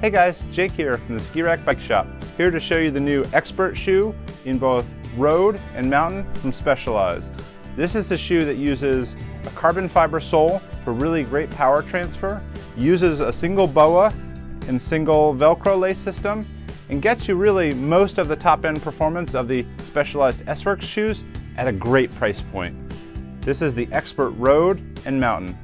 Hey guys, Jake here from the Skirack Bike Shop, here to show you the new Expert shoe in both road and mountain from Specialized. This is a shoe that uses a carbon fiber sole for really great power transfer, uses a single BOA and single Velcro lace system, and gets you really most of the top end performance of the Specialized S-Works shoes at a great price point. This is the Expert Road and Mountain.